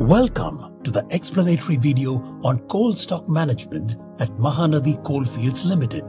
Welcome to the explanatory video on coal stock management at Mahanadi Coalfields Limited.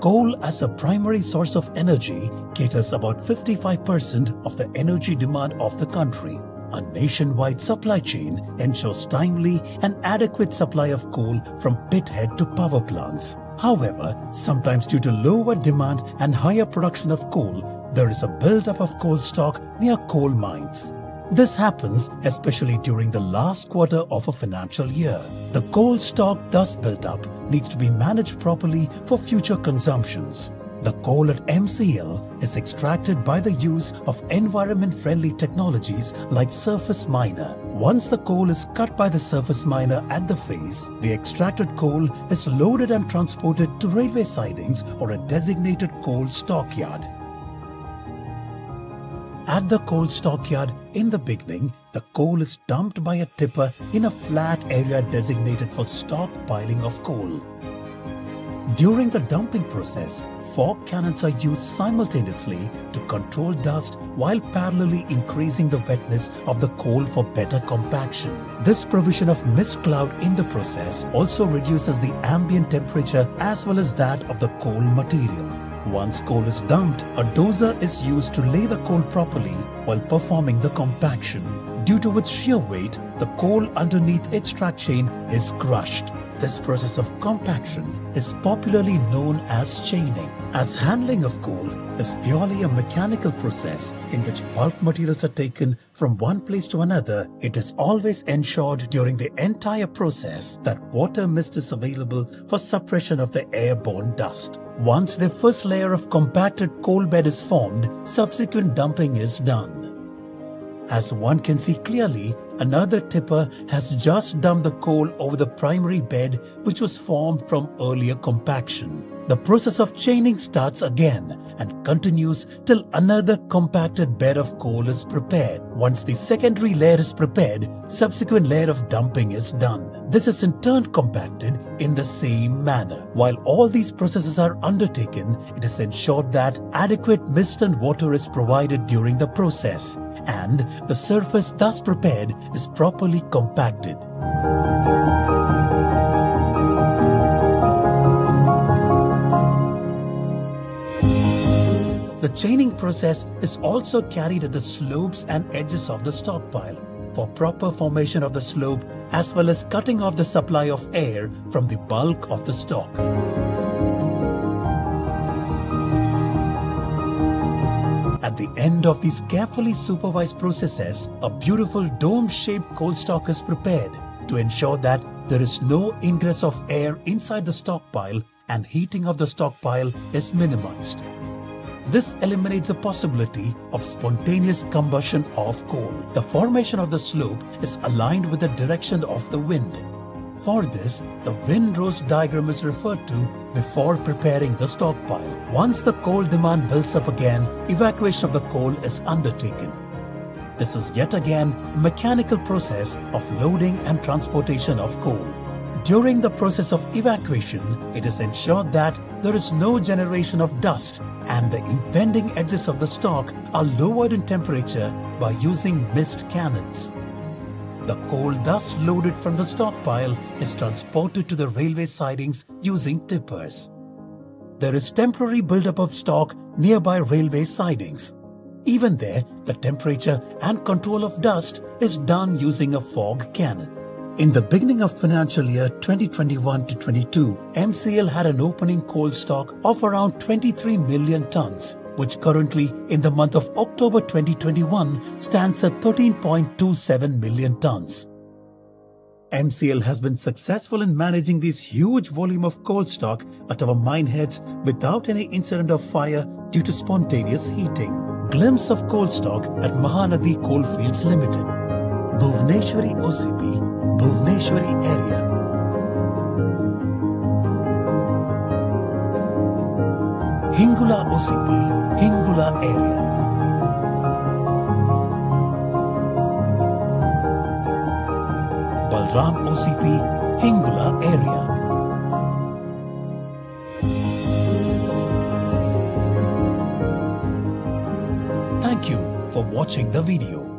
Coal as a primary source of energy caters about 55% of the energy demand of the country. A nationwide supply chain ensures timely and adequate supply of coal from pithead to power plants. However, sometimes due to lower demand and higher production of coal, there is a build-up of coal stock near coal mines. This happens especially during the last quarter of a financial year. The coal stock thus built up needs to be managed properly for future consumptions. The coal at MCL is extracted by the use of environment-friendly technologies like surface miner. Once the coal is cut by the surface miner at the face, the extracted coal is loaded and transported to railway sidings or a designated coal stockyard. At the coal stockyard, in the beginning, the coal is dumped by a tipper in a flat area designated for stockpiling of coal. During the dumping process, fog cannons are used simultaneously to control dust while parallelly increasing the wetness of the coal for better compaction. This provision of mist cloud in the process also reduces the ambient temperature as well as that of the coal material. Once coal is dumped, a dozer is used to lay the coal properly while performing the compaction. Due to its sheer weight, the coal underneath its track chain is crushed. This process of compaction is popularly known as chaining. As handling of coal is purely a mechanical process in which bulk materials are taken from one place to another, it is always ensured during the entire process that water mist is available for suppression of the airborne dust. Once the first layer of compacted coal bed is formed, subsequent dumping is done. As one can see clearly, another tipper has just dumped the coal over the primary bed which was formed from earlier compaction. The process of chaining starts again and continues till another compacted bed of coal is prepared. Once the secondary layer is prepared, subsequent layer of dumping is done. This is in turn compacted in the same manner. While all these processes are undertaken, it is ensured that adequate mist and water is provided during the process and the surface thus prepared is properly compacted. The chaining process is also carried at the slopes and edges of the stockpile for proper formation of the slope as well as cutting off the supply of air from the bulk of the stock. At the end of these carefully supervised processes, a beautiful dome-shaped coal stock is prepared to ensure that there is no ingress of air inside the stockpile and heating of the stockpile is minimized. This eliminates the possibility of spontaneous combustion of coal. The formation of the slope is aligned with the direction of the wind. For this, the wind rose diagram is referred to before preparing the stockpile. Once the coal demand builds up again, evacuation of the coal is undertaken. This is yet again a mechanical process of loading and transportation of coal. During the process of evacuation, it is ensured that there is no generation of dust and the impending edges of the stock are lowered in temperature by using mist cannons. The coal thus loaded from the stockpile is transported to the railway sidings using tippers. There is temporary buildup of stock nearby railway sidings. Even there, the temperature and control of dust is done using a fog cannon. In the beginning of financial year 2021 to 22, MCL had an opening coal stock of around 23 million tons, which currently in the month of October 2021 stands at 13.27 million tons. MCL has been successful in managing this huge volume of coal stock at our mine heads without any incident of fire due to spontaneous heating. Glimpse of coal stock at Mahanadi Coalfields Limited. Bhuvneshwari OCP Bhuvneshwari area. Hingula OCP, Hingula area. Balram OCP, Hingula area. Thank you for watching the video.